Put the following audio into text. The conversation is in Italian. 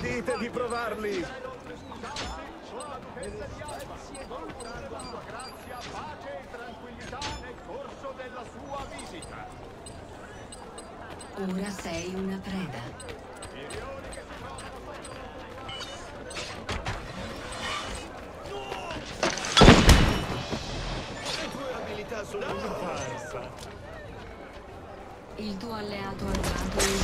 Dite di provarli! Grazia, pace e Ora sei una preda. Le tue abilità sono una farsa! Il tuo alleato armato è invade.